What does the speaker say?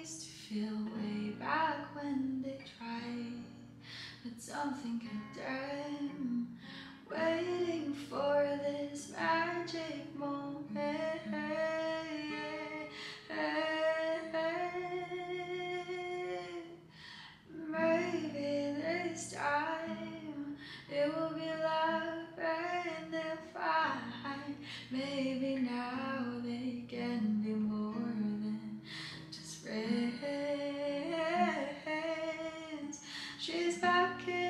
used to feel way back when they tried But something kept them waiting for this magic moment. Maybe this time it will be love and they'll find Maybe now She's back in.